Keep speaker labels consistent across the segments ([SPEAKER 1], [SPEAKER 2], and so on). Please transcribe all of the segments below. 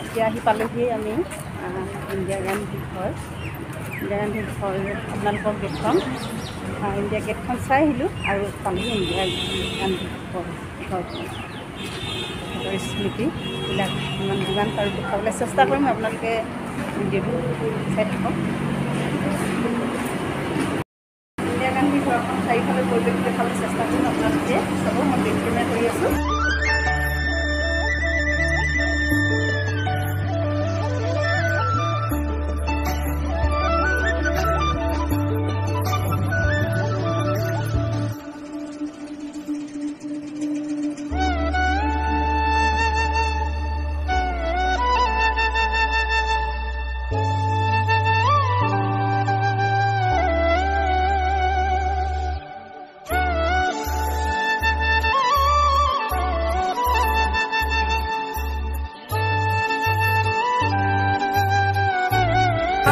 [SPEAKER 1] এতিয়া আহি পালোহি আমি ইণ্ডিয়া গান্ধী ঘৰ। ইণ্ডিয়া গান্ধী ঘৰ আপোনালোকৰ গেটখন। ইণ্ডিয়া গেটখন চাই আহিলোঁ আৰু পালোহি ইণ্ডিয়া গান্ধী ঘৰ ঘৰখন। স্মৃতিবিলাক ইমান যিমান পাৰোঁ দেখাবলৈ চেষ্টা কৰিম আপোনালোকে ভিডিঅ'টো চাই থাকক। ইন্দিৰা গান্ধী ঘৰখন চাৰিওফালে পৰিৱেশ দেখাবলৈ চেষ্টা কৰিম আপোনালোকে চাব মই বেক কেমেৰা কৰি আছোঁ।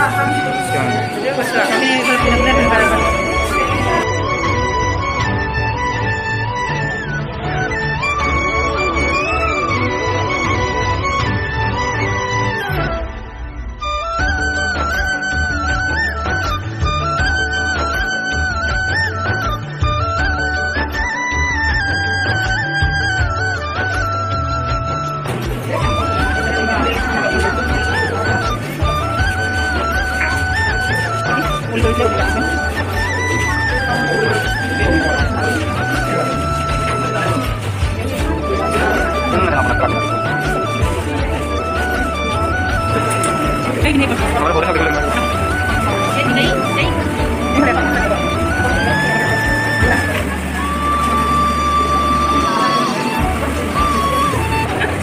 [SPEAKER 2] Jadi Kami benar-benar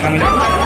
[SPEAKER 2] 감사합니다.